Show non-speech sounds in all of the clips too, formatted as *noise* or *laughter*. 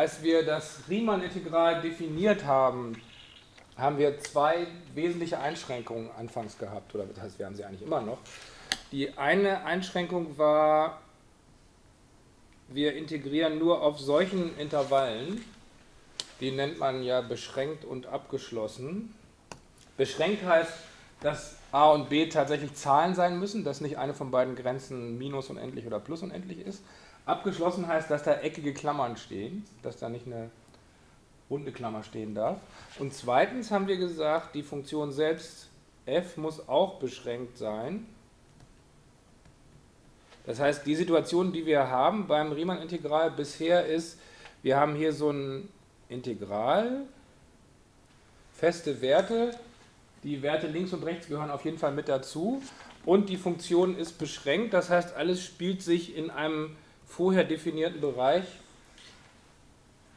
als wir das Riemann-Integral definiert haben, haben wir zwei wesentliche Einschränkungen anfangs gehabt, oder das heißt, wir haben sie eigentlich immer noch. Die eine Einschränkung war, wir integrieren nur auf solchen Intervallen, die nennt man ja beschränkt und abgeschlossen. Beschränkt heißt, dass a und b tatsächlich Zahlen sein müssen, dass nicht eine von beiden Grenzen minus unendlich oder plus unendlich ist. Abgeschlossen heißt, dass da eckige Klammern stehen, dass da nicht eine runde Klammer stehen darf. Und zweitens haben wir gesagt, die Funktion selbst f muss auch beschränkt sein. Das heißt, die Situation, die wir haben beim Riemann-Integral bisher ist, wir haben hier so ein Integral, feste Werte, die Werte links und rechts gehören auf jeden Fall mit dazu und die Funktion ist beschränkt, das heißt, alles spielt sich in einem vorher definierten Bereich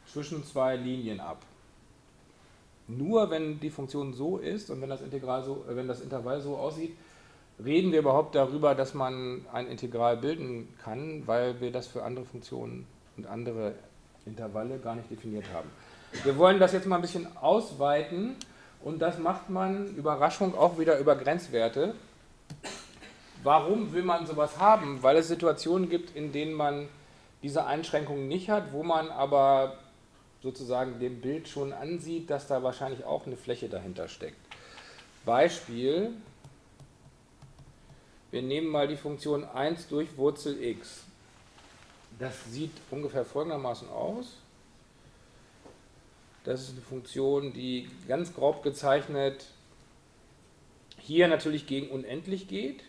zwischen zwei Linien ab. Nur wenn die Funktion so ist und wenn das, Integral so, äh, wenn das Intervall so aussieht, reden wir überhaupt darüber, dass man ein Integral bilden kann, weil wir das für andere Funktionen und andere Intervalle gar nicht definiert haben. Wir wollen das jetzt mal ein bisschen ausweiten und das macht man, Überraschung, auch wieder über Grenzwerte. Warum will man sowas haben? Weil es Situationen gibt, in denen man diese Einschränkungen nicht hat, wo man aber sozusagen dem Bild schon ansieht, dass da wahrscheinlich auch eine Fläche dahinter steckt. Beispiel, wir nehmen mal die Funktion 1 durch Wurzel x. Das sieht ungefähr folgendermaßen aus. Das ist eine Funktion, die ganz grob gezeichnet hier natürlich gegen unendlich geht.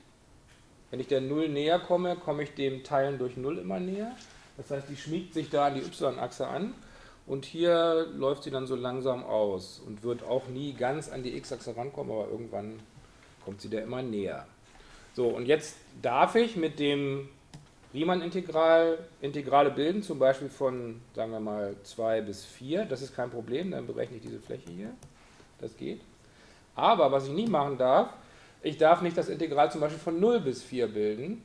Wenn ich der Null näher komme, komme ich dem Teilen durch Null immer näher. Das heißt, die schmiegt sich da an die y-Achse an und hier läuft sie dann so langsam aus und wird auch nie ganz an die x-Achse rankommen, aber irgendwann kommt sie da immer näher. So, und jetzt darf ich mit dem Riemann-Integral Integrale bilden, zum Beispiel von, sagen wir mal, 2 bis 4. Das ist kein Problem, dann berechne ich diese Fläche hier. Das geht. Aber was ich nicht machen darf, ich darf nicht das Integral zum Beispiel von 0 bis 4 bilden,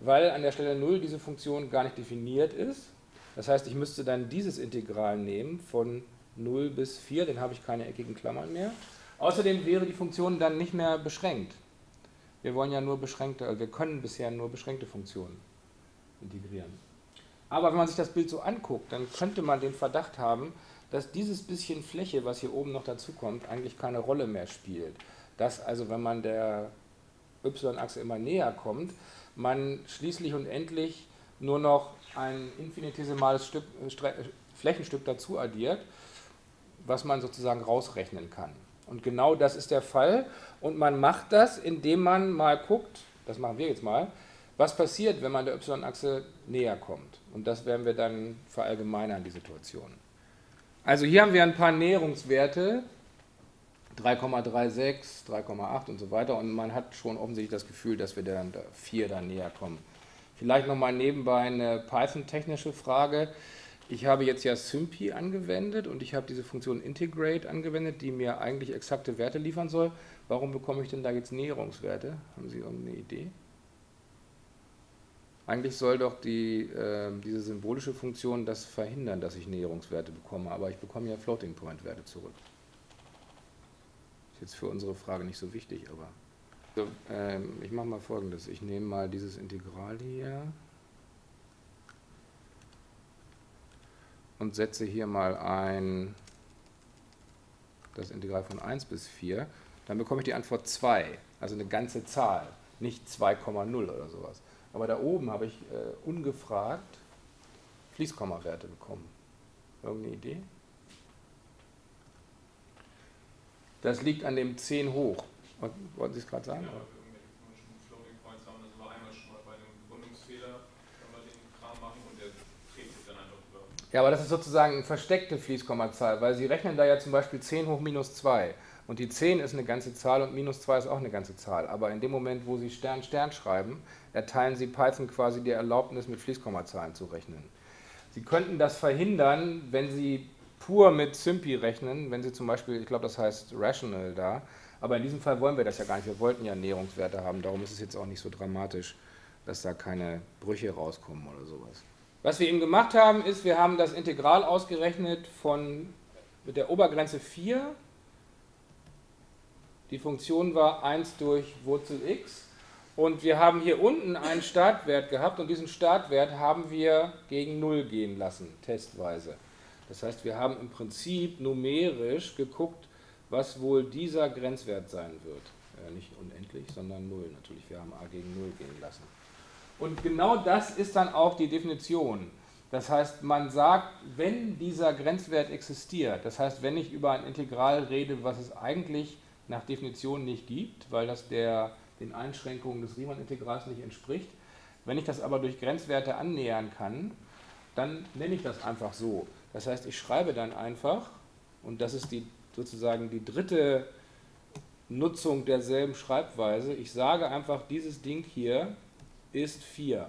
weil an der Stelle 0 diese Funktion gar nicht definiert ist. Das heißt, ich müsste dann dieses Integral nehmen von 0 bis 4, dann habe ich keine eckigen Klammern mehr. Außerdem wäre die Funktion dann nicht mehr beschränkt. Wir wollen ja nur beschränkte, wir können bisher nur beschränkte Funktionen integrieren. Aber wenn man sich das Bild so anguckt, dann könnte man den Verdacht haben, dass dieses bisschen Fläche, was hier oben noch dazu kommt, eigentlich keine Rolle mehr spielt. Dass also, wenn man der y-Achse immer näher kommt, man schließlich und endlich nur noch ein infinitesimales Stück, äh, Flächenstück dazu addiert, was man sozusagen rausrechnen kann. Und genau das ist der Fall. Und man macht das, indem man mal guckt, das machen wir jetzt mal, was passiert, wenn man der y-Achse näher kommt? Und das werden wir dann verallgemeinern, die Situation. Also hier haben wir ein paar Näherungswerte, 3,36, 3,8 und so weiter. Und man hat schon offensichtlich das Gefühl, dass wir dann 4 da näher kommen. Vielleicht nochmal nebenbei eine Python-technische Frage. Ich habe jetzt ja SymPy angewendet und ich habe diese Funktion Integrate angewendet, die mir eigentlich exakte Werte liefern soll. Warum bekomme ich denn da jetzt Näherungswerte? Haben Sie irgendeine Idee? Eigentlich soll doch die, äh, diese symbolische Funktion das verhindern, dass ich Näherungswerte bekomme, aber ich bekomme ja Floating Point Werte zurück. Jetzt für unsere Frage nicht so wichtig, aber so, ähm, ich mache mal folgendes, ich nehme mal dieses Integral hier und setze hier mal ein das Integral von 1 bis 4, dann bekomme ich die Antwort 2, also eine ganze Zahl, nicht 2,0 oder sowas. Aber da oben habe ich äh, ungefragt Fließkommawerte bekommen. Irgendeine Idee? Das liegt an dem 10 hoch. Wollten Sie es gerade sagen? Ja, Floating Points haben, das war einmal schon mal bei dem Gründungsfehler, können wir den Kram machen und der dreht sich dann einfach über. Ja, aber das ist sozusagen eine versteckte Fließkommazahl, weil Sie rechnen da ja zum Beispiel 10 hoch minus 2. Und die 10 ist eine ganze Zahl und minus 2 ist auch eine ganze Zahl. Aber in dem Moment, wo Sie Stern, Stern schreiben, erteilen Sie Python quasi die Erlaubnis, mit Fließkommazahlen zu rechnen. Sie könnten das verhindern, wenn Sie pur mit SymPy rechnen, wenn Sie zum Beispiel, ich glaube, das heißt Rational da, aber in diesem Fall wollen wir das ja gar nicht. Wir wollten ja Näherungswerte haben, darum ist es jetzt auch nicht so dramatisch, dass da keine Brüche rauskommen oder sowas. Was wir eben gemacht haben, ist, wir haben das Integral ausgerechnet von mit der Obergrenze 4. Die Funktion war 1 durch Wurzel x. Und wir haben hier unten einen Startwert gehabt und diesen Startwert haben wir gegen 0 gehen lassen, testweise. Das heißt, wir haben im Prinzip numerisch geguckt, was wohl dieser Grenzwert sein wird. Äh, nicht unendlich, sondern 0 natürlich. Wir haben a gegen 0 gehen lassen. Und genau das ist dann auch die Definition. Das heißt, man sagt, wenn dieser Grenzwert existiert, das heißt, wenn ich über ein Integral rede, was es eigentlich nach Definition nicht gibt, weil das der, den Einschränkungen des Riemann-Integrals nicht entspricht, wenn ich das aber durch Grenzwerte annähern kann, dann nenne ich das einfach so. Das heißt, ich schreibe dann einfach, und das ist die, sozusagen die dritte Nutzung derselben Schreibweise, ich sage einfach, dieses Ding hier ist 4.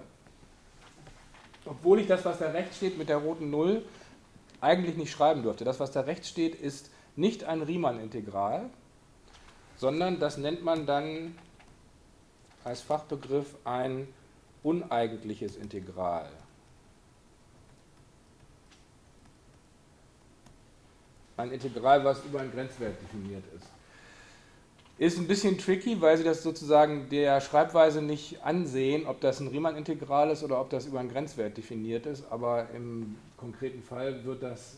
Obwohl ich das, was da rechts steht mit der roten 0, eigentlich nicht schreiben dürfte. Das, was da rechts steht, ist nicht ein Riemann-Integral, sondern das nennt man dann als Fachbegriff ein uneigentliches Integral. Ein Integral, was über einen Grenzwert definiert ist. Ist ein bisschen tricky, weil sie das sozusagen der Schreibweise nicht ansehen, ob das ein Riemann-Integral ist oder ob das über einen Grenzwert definiert ist, aber im konkreten Fall wird das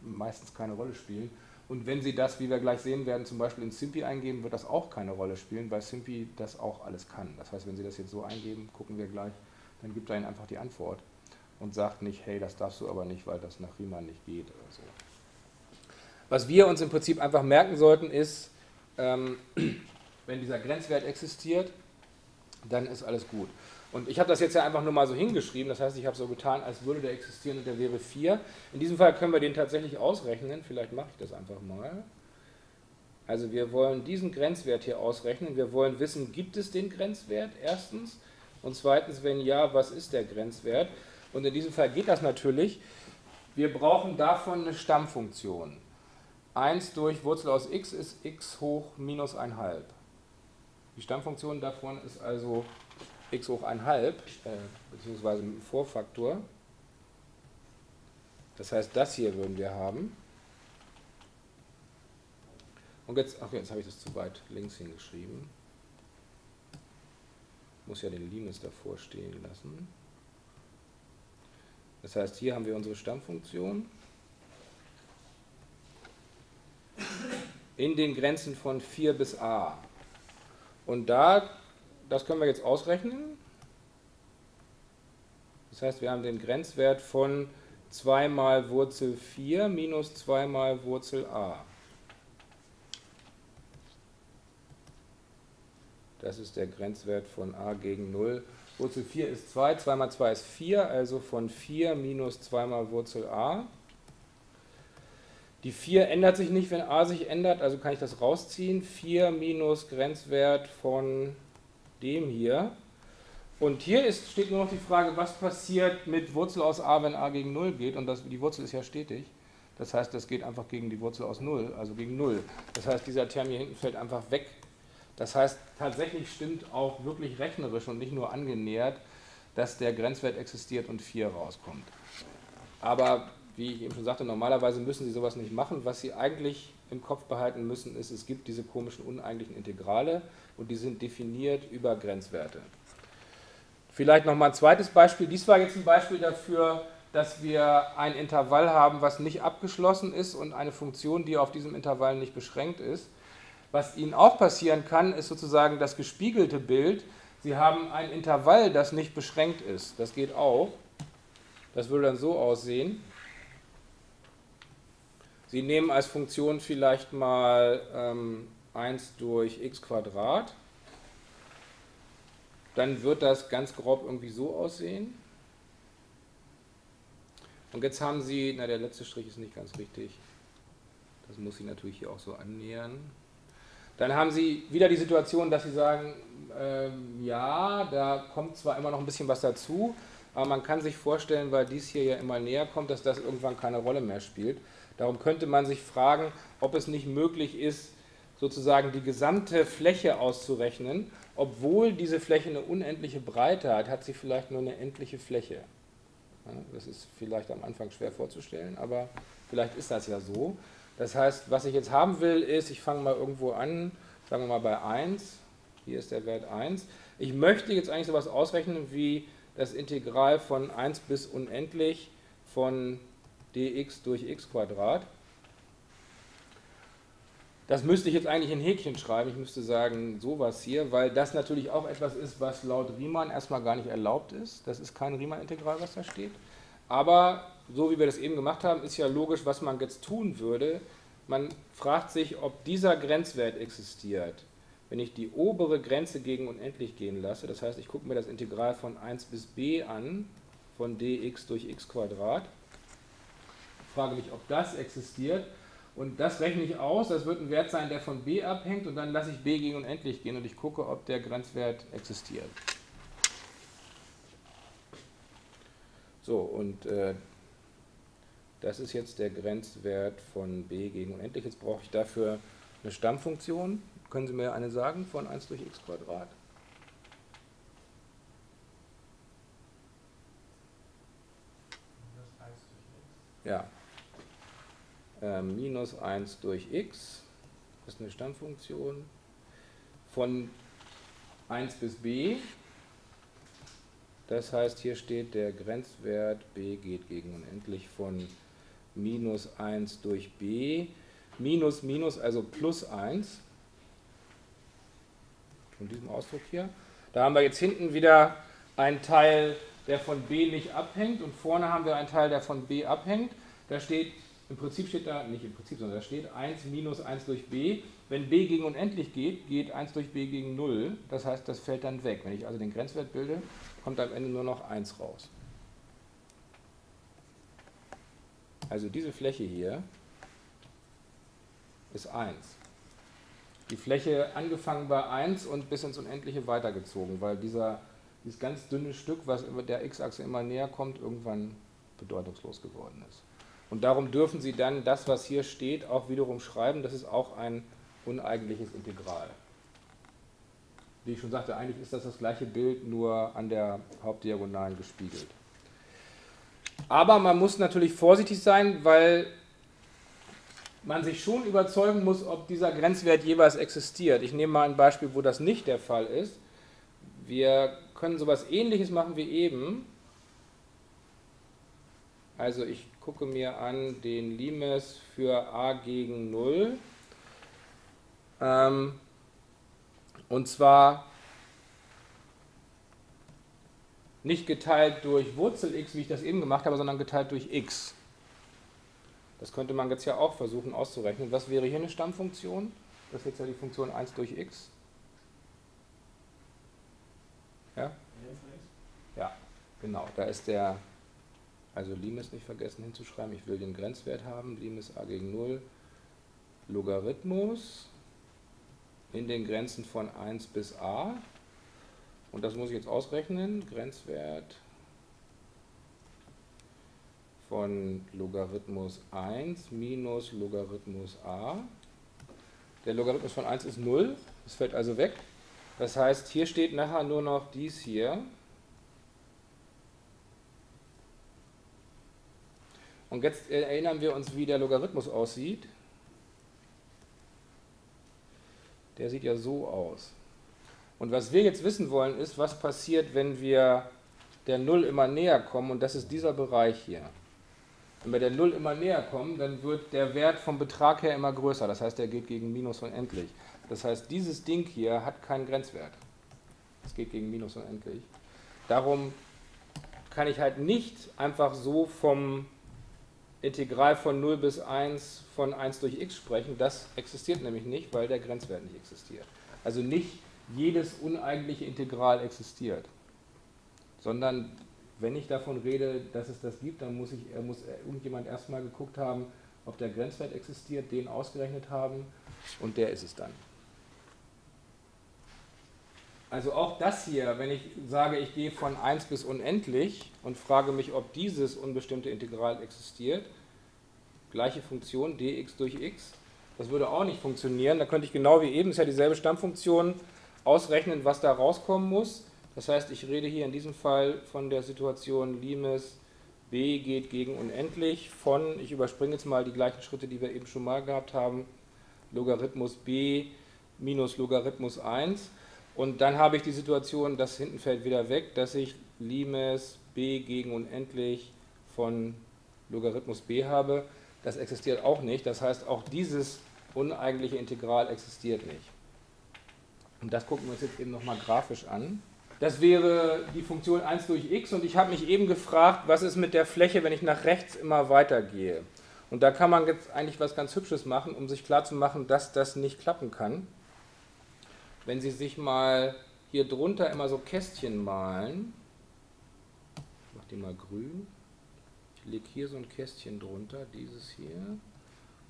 meistens keine Rolle spielen. Und wenn Sie das, wie wir gleich sehen werden, zum Beispiel in SIMPI eingeben, wird das auch keine Rolle spielen, weil SIMPI das auch alles kann. Das heißt, wenn Sie das jetzt so eingeben, gucken wir gleich, dann gibt er Ihnen einfach die Antwort und sagt nicht, hey, das darfst du aber nicht, weil das nach Riemann nicht geht oder so. Was wir uns im Prinzip einfach merken sollten, ist, ähm, *clears throat* wenn dieser Grenzwert existiert, dann ist alles gut. Und ich habe das jetzt ja einfach nur mal so hingeschrieben, das heißt, ich habe so getan, als würde der existieren und der wäre 4. In diesem Fall können wir den tatsächlich ausrechnen, vielleicht mache ich das einfach mal. Also wir wollen diesen Grenzwert hier ausrechnen, wir wollen wissen, gibt es den Grenzwert erstens und zweitens, wenn ja, was ist der Grenzwert? Und in diesem Fall geht das natürlich, wir brauchen davon eine Stammfunktion. 1 durch Wurzel aus x ist x hoch minus 1,5. Die Stammfunktion davon ist also x hoch 1,5, äh, beziehungsweise mit dem Vorfaktor. Das heißt, das hier würden wir haben. Und jetzt, ach jetzt habe ich das zu weit links hingeschrieben. Muss ja den Linus davor stehen lassen. Das heißt, hier haben wir unsere Stammfunktion. In den Grenzen von 4 bis a. Und da, das können wir jetzt ausrechnen. Das heißt, wir haben den Grenzwert von 2 mal Wurzel 4 minus 2 mal Wurzel a. Das ist der Grenzwert von a gegen 0. Wurzel 4 ist 2, 2 mal 2 ist 4, also von 4 minus 2 mal Wurzel a. Die 4 ändert sich nicht, wenn a sich ändert, also kann ich das rausziehen. 4 minus Grenzwert von dem hier. Und hier ist, steht nur noch die Frage, was passiert mit Wurzel aus a, wenn a gegen 0 geht. Und das, die Wurzel ist ja stetig. Das heißt, das geht einfach gegen die Wurzel aus 0, also gegen 0. Das heißt, dieser Term hier hinten fällt einfach weg. Das heißt, tatsächlich stimmt auch wirklich rechnerisch und nicht nur angenähert, dass der Grenzwert existiert und 4 rauskommt. Aber wie ich eben schon sagte, normalerweise müssen Sie sowas nicht machen. Was Sie eigentlich im Kopf behalten müssen, ist, es gibt diese komischen uneigentlichen Integrale und die sind definiert über Grenzwerte. Vielleicht nochmal ein zweites Beispiel. Dies war jetzt ein Beispiel dafür, dass wir ein Intervall haben, was nicht abgeschlossen ist und eine Funktion, die auf diesem Intervall nicht beschränkt ist. Was Ihnen auch passieren kann, ist sozusagen das gespiegelte Bild. Sie haben ein Intervall, das nicht beschränkt ist. Das geht auch. Das würde dann so aussehen. Sie nehmen als Funktion vielleicht mal ähm, 1 durch x Quadrat. Dann wird das ganz grob irgendwie so aussehen. Und jetzt haben Sie, na der letzte Strich ist nicht ganz richtig. Das muss ich natürlich hier auch so annähern. Dann haben Sie wieder die Situation, dass Sie sagen, ähm, ja, da kommt zwar immer noch ein bisschen was dazu, aber man kann sich vorstellen, weil dies hier ja immer näher kommt, dass das irgendwann keine Rolle mehr spielt. Darum könnte man sich fragen, ob es nicht möglich ist, sozusagen die gesamte Fläche auszurechnen. Obwohl diese Fläche eine unendliche Breite hat, hat sie vielleicht nur eine endliche Fläche. Das ist vielleicht am Anfang schwer vorzustellen, aber vielleicht ist das ja so. Das heißt, was ich jetzt haben will, ist, ich fange mal irgendwo an, sagen wir mal bei 1, hier ist der Wert 1. Ich möchte jetzt eigentlich sowas ausrechnen wie das Integral von 1 bis unendlich von dx durch x Quadrat. Das müsste ich jetzt eigentlich in Häkchen schreiben. Ich müsste sagen, sowas hier, weil das natürlich auch etwas ist, was laut Riemann erstmal gar nicht erlaubt ist. Das ist kein Riemann-Integral, was da steht. Aber so wie wir das eben gemacht haben, ist ja logisch, was man jetzt tun würde. Man fragt sich, ob dieser Grenzwert existiert. Wenn ich die obere Grenze gegen unendlich gehen lasse, das heißt, ich gucke mir das Integral von 1 bis b an, von dx durch x Quadrat, frage mich, ob das existiert, und das rechne ich aus, das wird ein Wert sein, der von b abhängt und dann lasse ich b gegen unendlich gehen und ich gucke, ob der Grenzwert existiert. So, und äh, das ist jetzt der Grenzwert von b gegen unendlich. Jetzt brauche ich dafür eine Stammfunktion. Können Sie mir eine sagen von 1 durch x Quadrat? Ja, äh, minus 1 durch x, das ist eine Stammfunktion, von 1 bis b. Das heißt, hier steht der Grenzwert b geht gegen unendlich von minus 1 durch b, minus minus, also plus 1, von diesem Ausdruck hier. Da haben wir jetzt hinten wieder einen Teil, der von b nicht abhängt und vorne haben wir einen Teil, der von b abhängt. Da steht im Prinzip steht da, nicht im Prinzip, sondern da steht 1 minus 1 durch b. Wenn b gegen unendlich geht, geht 1 durch b gegen 0. Das heißt, das fällt dann weg. Wenn ich also den Grenzwert bilde, kommt am Ende nur noch 1 raus. Also diese Fläche hier ist 1. Die Fläche angefangen bei 1 und bis ins Unendliche weitergezogen, weil dieser, dieses ganz dünne Stück, was der x-Achse immer näher kommt, irgendwann bedeutungslos geworden ist. Und darum dürfen Sie dann das, was hier steht, auch wiederum schreiben. Das ist auch ein uneigentliches Integral. Wie ich schon sagte, eigentlich ist das das gleiche Bild, nur an der Hauptdiagonalen gespiegelt. Aber man muss natürlich vorsichtig sein, weil man sich schon überzeugen muss, ob dieser Grenzwert jeweils existiert. Ich nehme mal ein Beispiel, wo das nicht der Fall ist. Wir können sowas ähnliches machen wie eben. Also ich gucke mir an den Limes für a gegen 0. Ähm, und zwar nicht geteilt durch Wurzel x, wie ich das eben gemacht habe, sondern geteilt durch x. Das könnte man jetzt ja auch versuchen auszurechnen. Was wäre hier eine Stammfunktion? Das ist jetzt ja die Funktion 1 durch x. Ja? Ja, genau. Da ist der also Limes nicht vergessen hinzuschreiben. Ich will den Grenzwert haben. Limes a gegen 0. Logarithmus in den Grenzen von 1 bis a. Und das muss ich jetzt ausrechnen. Grenzwert von Logarithmus 1 minus Logarithmus a. Der Logarithmus von 1 ist 0. Das fällt also weg. Das heißt, hier steht nachher nur noch dies hier. Und jetzt erinnern wir uns, wie der Logarithmus aussieht. Der sieht ja so aus. Und was wir jetzt wissen wollen, ist, was passiert, wenn wir der Null immer näher kommen, und das ist dieser Bereich hier. Wenn wir der Null immer näher kommen, dann wird der Wert vom Betrag her immer größer. Das heißt, er geht gegen Minus unendlich. Das heißt, dieses Ding hier hat keinen Grenzwert. Es geht gegen Minus unendlich. Darum kann ich halt nicht einfach so vom Integral von 0 bis 1 von 1 durch x sprechen. Das existiert nämlich nicht, weil der Grenzwert nicht existiert. Also nicht jedes uneigentliche Integral existiert, sondern wenn ich davon rede, dass es das gibt, dann muss, ich, muss irgendjemand erstmal geguckt haben, ob der Grenzwert existiert, den ausgerechnet haben und der ist es dann. Also auch das hier, wenn ich sage, ich gehe von 1 bis unendlich und frage mich, ob dieses unbestimmte Integral existiert, gleiche Funktion dx durch x, das würde auch nicht funktionieren. Da könnte ich genau wie eben, ist ja dieselbe Stammfunktion, ausrechnen, was da rauskommen muss. Das heißt, ich rede hier in diesem Fall von der Situation Limes b geht gegen unendlich von, ich überspringe jetzt mal die gleichen Schritte, die wir eben schon mal gehabt haben, Logarithmus b minus Logarithmus 1. Und dann habe ich die Situation, das hinten fällt wieder weg, dass ich Limes b gegen unendlich von Logarithmus b habe. Das existiert auch nicht. Das heißt, auch dieses uneigentliche Integral existiert nicht. Und das gucken wir uns jetzt eben nochmal grafisch an. Das wäre die Funktion 1 durch x und ich habe mich eben gefragt, was ist mit der Fläche, wenn ich nach rechts immer weitergehe. Und da kann man jetzt eigentlich was ganz Hübsches machen, um sich klarzumachen, dass das nicht klappen kann. Wenn Sie sich mal hier drunter immer so Kästchen malen, ich mache die mal grün, ich lege hier so ein Kästchen drunter, dieses hier,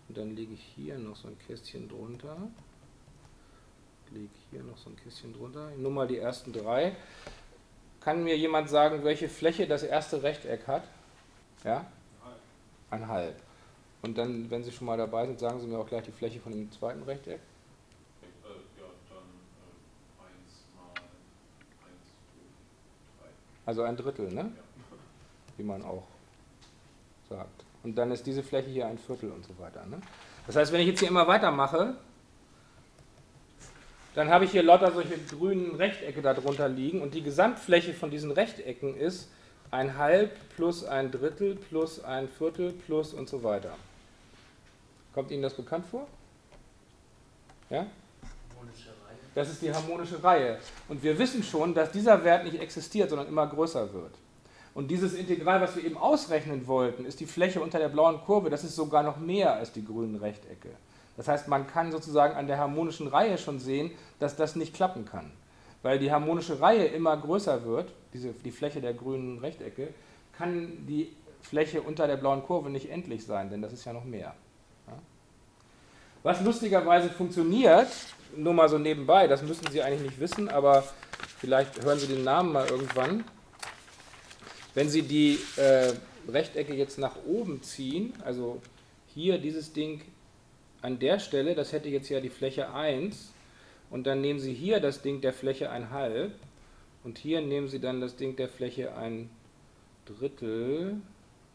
und dann lege ich hier noch so ein Kästchen drunter lege hier noch so ein Kästchen drunter. Nur mal die ersten drei. Kann mir jemand sagen, welche Fläche das erste Rechteck hat? Ja? Ein halb. Und dann, wenn Sie schon mal dabei sind, sagen Sie mir auch gleich die Fläche von dem zweiten Rechteck. Äh, ja, dann äh, 1 mal 1 durch 3. Also ein Drittel, ne? Wie man auch sagt. Und dann ist diese Fläche hier ein Viertel und so weiter. Ne? Das heißt, wenn ich jetzt hier immer weitermache, dann habe ich hier lauter solche grünen Rechtecke darunter liegen und die Gesamtfläche von diesen Rechtecken ist ein Halb plus ein Drittel plus ein Viertel plus und so weiter. Kommt Ihnen das bekannt vor? Ja? Das ist die harmonische Reihe. Und wir wissen schon, dass dieser Wert nicht existiert, sondern immer größer wird. Und dieses Integral, was wir eben ausrechnen wollten, ist die Fläche unter der blauen Kurve, das ist sogar noch mehr als die grünen Rechtecke. Das heißt, man kann sozusagen an der harmonischen Reihe schon sehen, dass das nicht klappen kann. Weil die harmonische Reihe immer größer wird, diese, die Fläche der grünen Rechtecke, kann die Fläche unter der blauen Kurve nicht endlich sein, denn das ist ja noch mehr. Was lustigerweise funktioniert, nur mal so nebenbei, das müssen Sie eigentlich nicht wissen, aber vielleicht hören Sie den Namen mal irgendwann. Wenn Sie die äh, Rechtecke jetzt nach oben ziehen, also hier dieses Ding an der Stelle, das hätte jetzt ja die Fläche 1, und dann nehmen Sie hier das Ding der Fläche 1,5 und hier nehmen Sie dann das Ding der Fläche ein Drittel,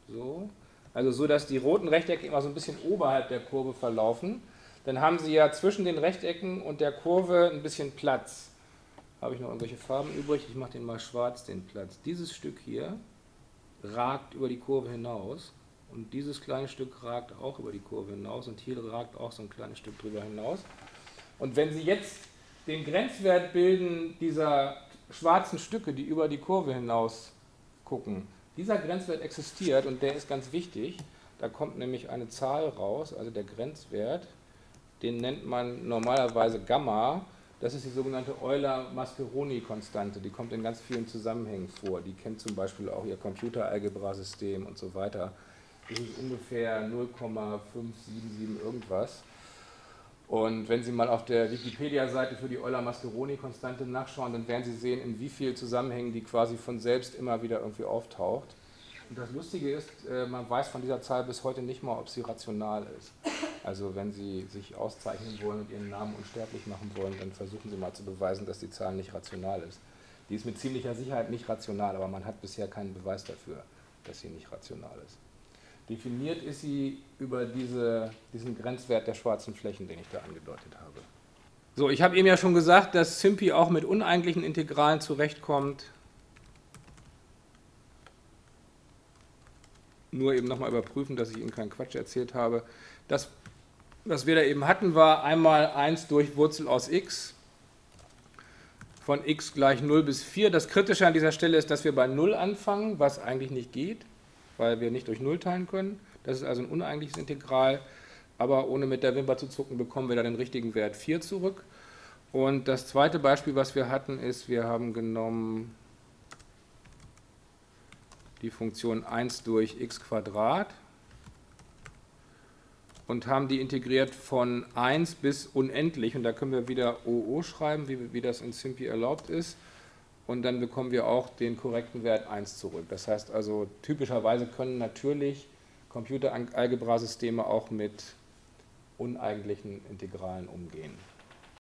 so, also so, dass die roten Rechtecke immer so ein bisschen oberhalb der Kurve verlaufen. Dann haben Sie ja zwischen den Rechtecken und der Kurve ein bisschen Platz. Habe ich noch irgendwelche Farben übrig? Ich mache den mal schwarz, den Platz. Dieses Stück hier ragt über die Kurve hinaus. Und dieses kleine Stück ragt auch über die Kurve hinaus und hier ragt auch so ein kleines Stück drüber hinaus. Und wenn Sie jetzt den Grenzwert bilden dieser schwarzen Stücke, die über die Kurve hinaus gucken, dieser Grenzwert existiert und der ist ganz wichtig. Da kommt nämlich eine Zahl raus, also der Grenzwert, den nennt man normalerweise Gamma. Das ist die sogenannte Euler-Mascheroni-Konstante. Die kommt in ganz vielen Zusammenhängen vor. Die kennt zum Beispiel auch Ihr Computeralgebra-System und so weiter ist es ungefähr 0,577 irgendwas. Und wenn Sie mal auf der Wikipedia-Seite für die Euler-Mascheroni-Konstante nachschauen, dann werden Sie sehen, in wie vielen Zusammenhängen die quasi von selbst immer wieder irgendwie auftaucht. Und das Lustige ist, äh, man weiß von dieser Zahl bis heute nicht mal, ob sie rational ist. Also wenn Sie sich auszeichnen wollen und Ihren Namen unsterblich machen wollen, dann versuchen Sie mal zu beweisen, dass die Zahl nicht rational ist. Die ist mit ziemlicher Sicherheit nicht rational, aber man hat bisher keinen Beweis dafür, dass sie nicht rational ist. Definiert ist sie über diese, diesen Grenzwert der schwarzen Flächen, den ich da angedeutet habe. So, ich habe eben ja schon gesagt, dass SIMPI auch mit uneigentlichen Integralen zurechtkommt. Nur eben nochmal überprüfen, dass ich Ihnen keinen Quatsch erzählt habe. Das, was wir da eben hatten, war einmal 1 durch Wurzel aus x von x gleich 0 bis 4. Das Kritische an dieser Stelle ist, dass wir bei 0 anfangen, was eigentlich nicht geht weil wir nicht durch 0 teilen können. Das ist also ein uneigentliches Integral, aber ohne mit der Wimper zu zucken bekommen wir da den richtigen Wert 4 zurück. Und das zweite Beispiel, was wir hatten, ist, wir haben genommen die Funktion 1 durch x und haben die integriert von 1 bis unendlich. Und da können wir wieder OO schreiben, wie, wie das in SIMPI erlaubt ist und dann bekommen wir auch den korrekten Wert 1 zurück. Das heißt also, typischerweise können natürlich Computeralgebra-Systeme auch mit uneigentlichen Integralen umgehen.